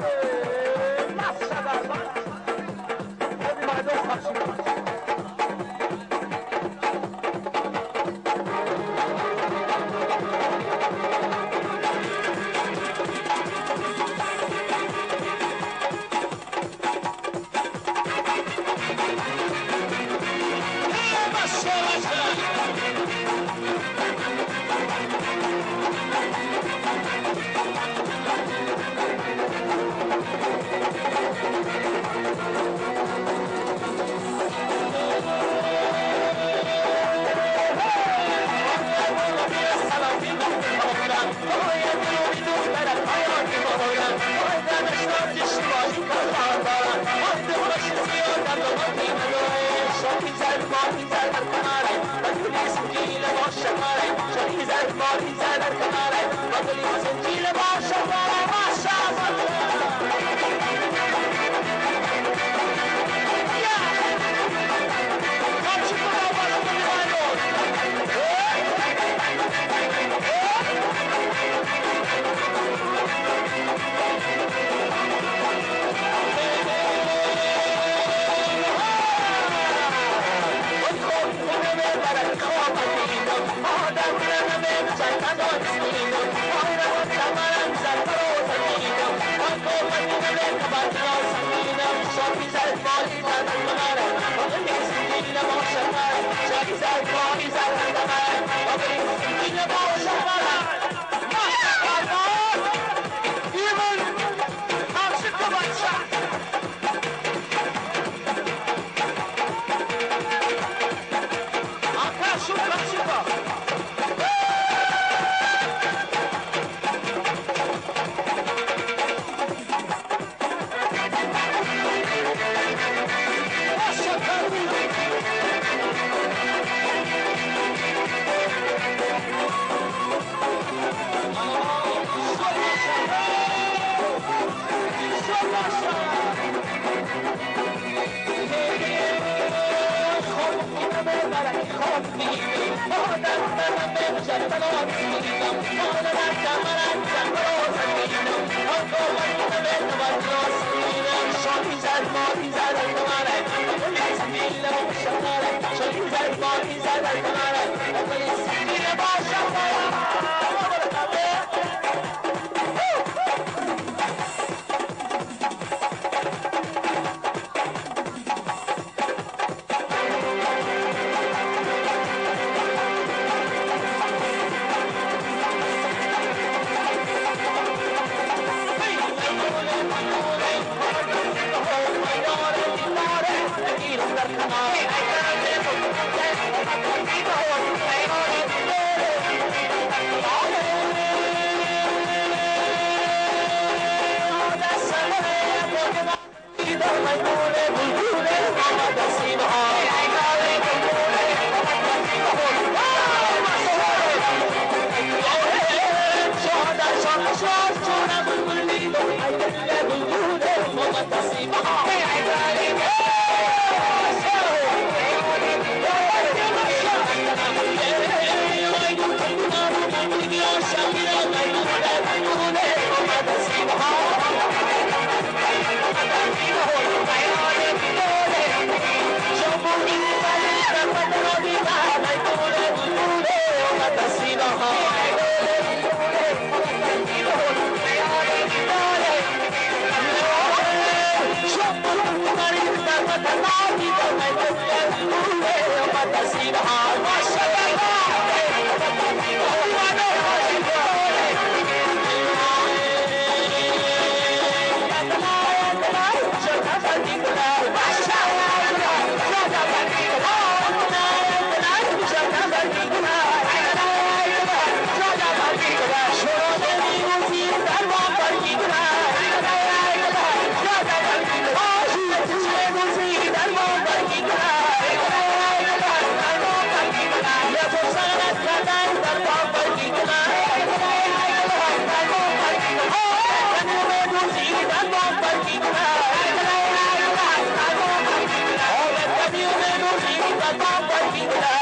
Woo! Super, super. やったの you. I don't